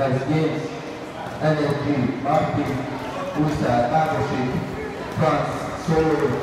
Next Games, NSG, Martin, Huszár, Ágosi, Franz, Szóló,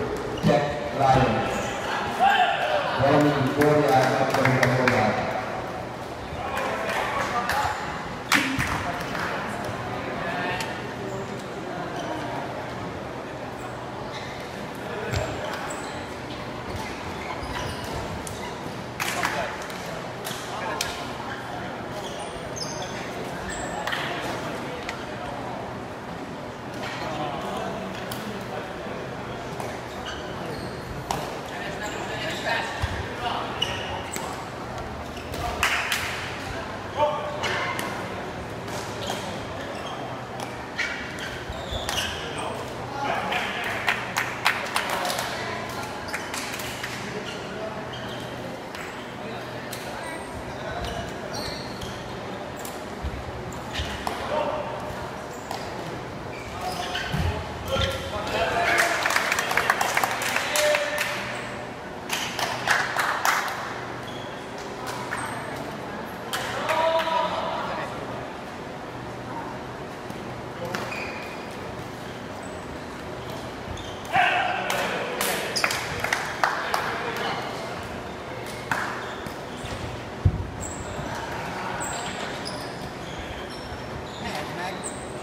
bags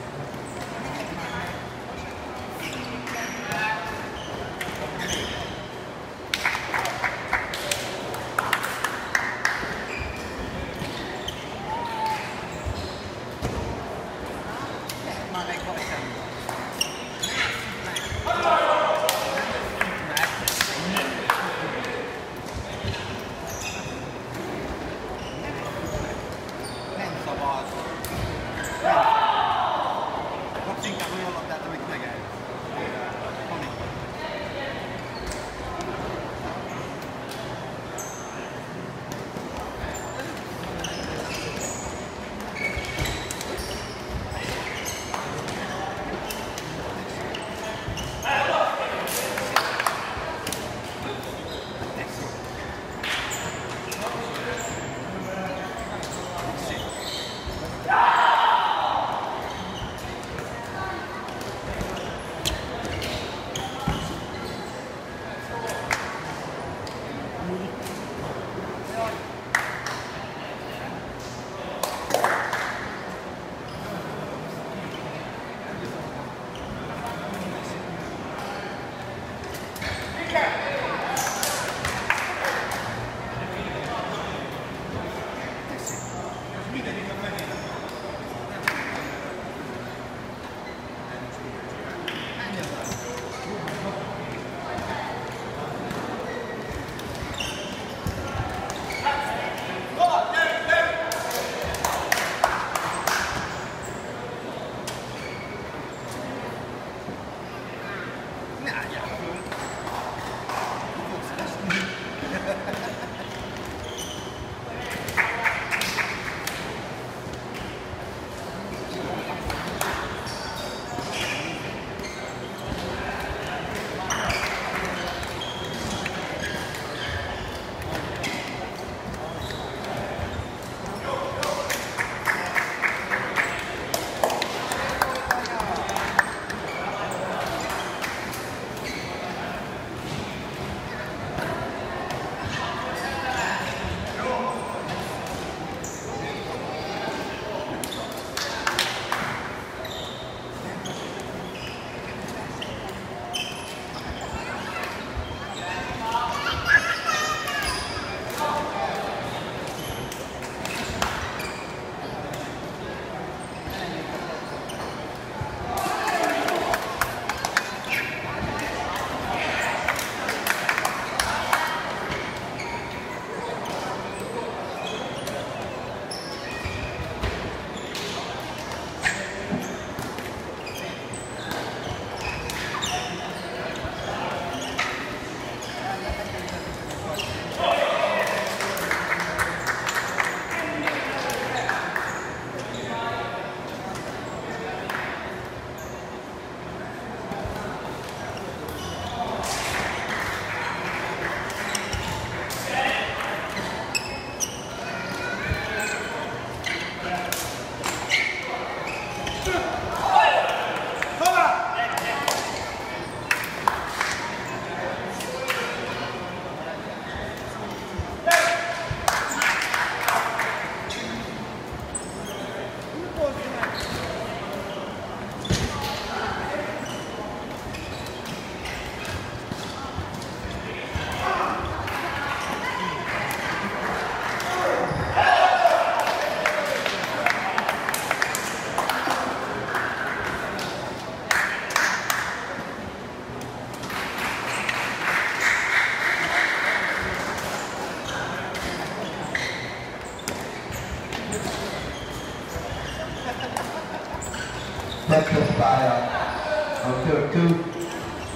On field two,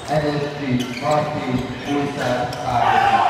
NSG Martin Ulsan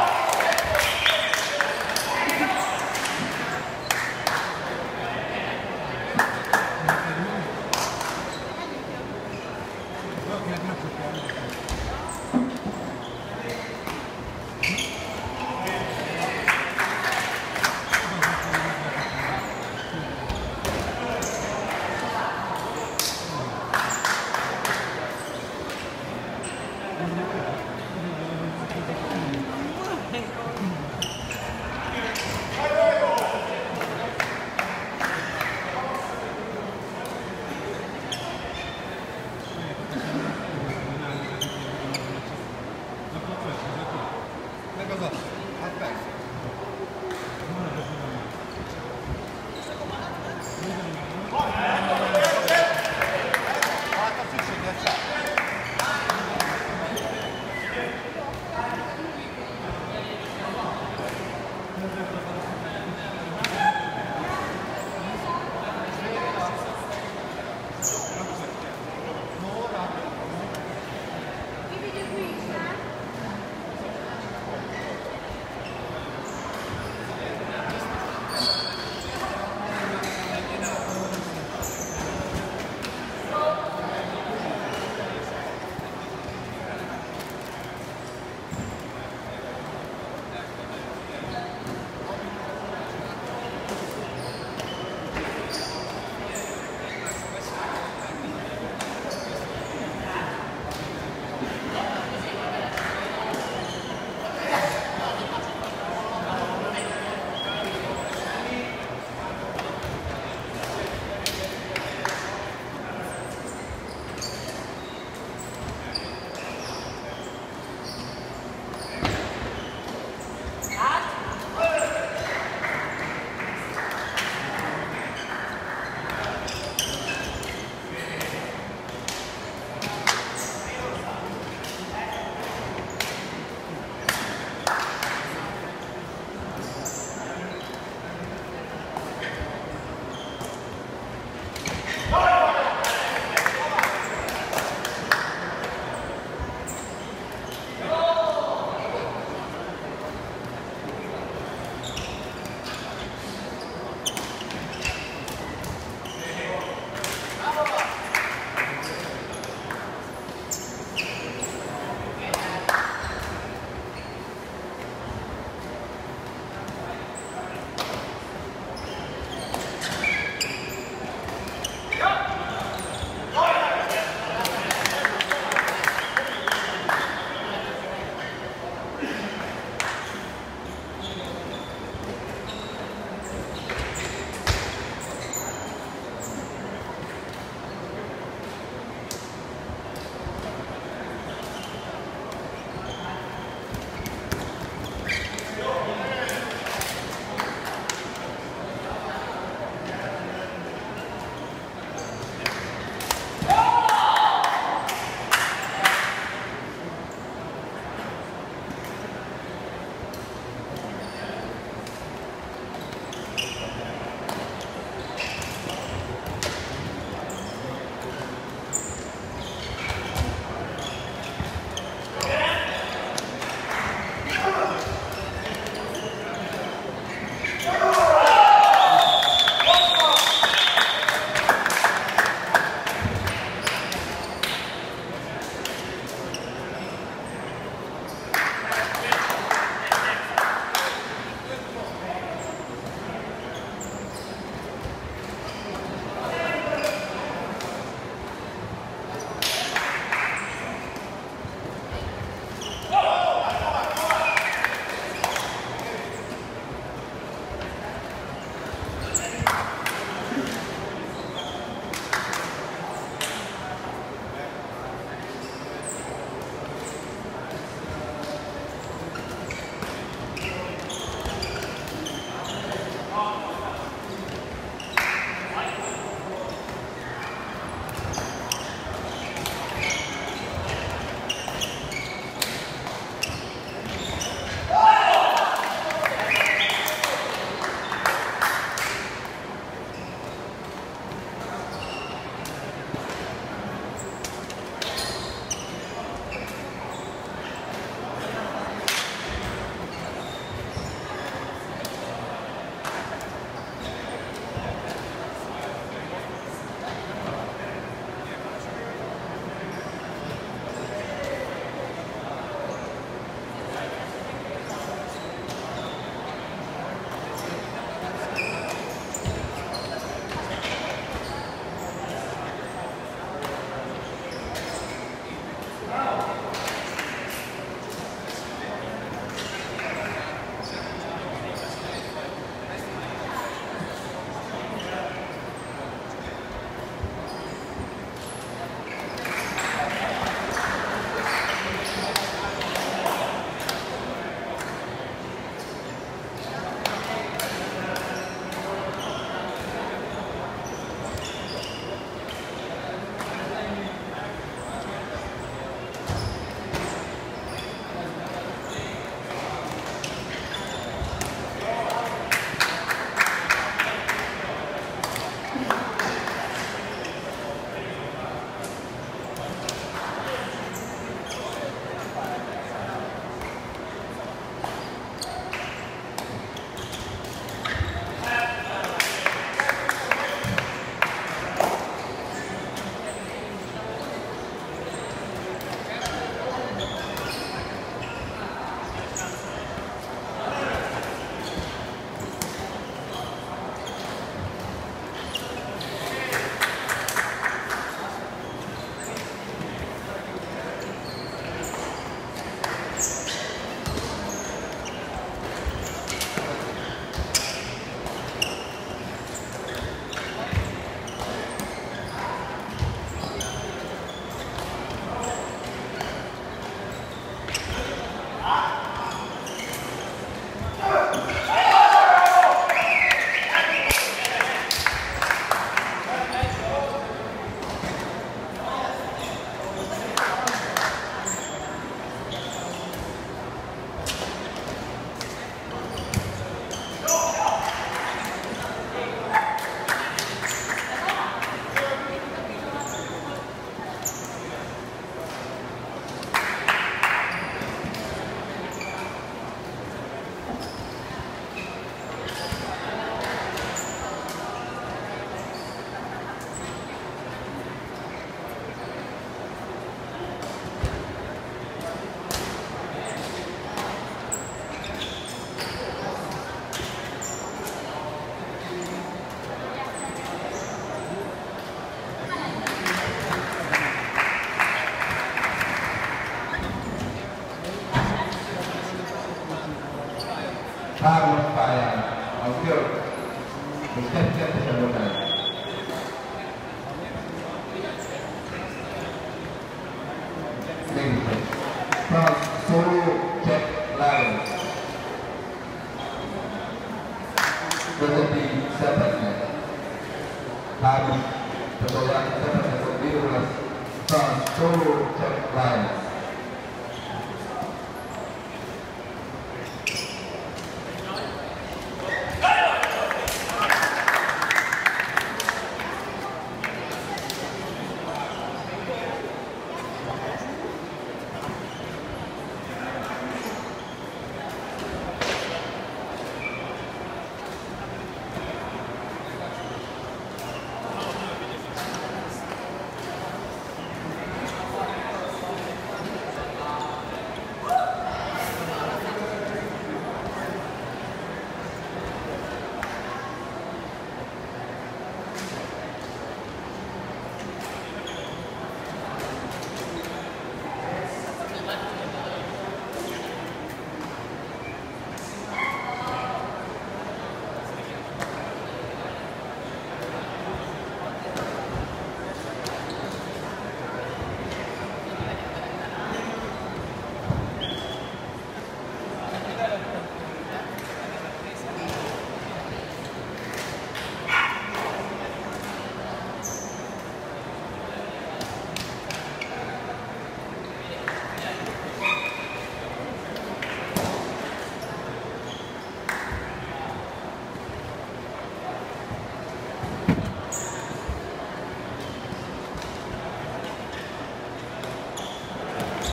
France Solo Jet Lions.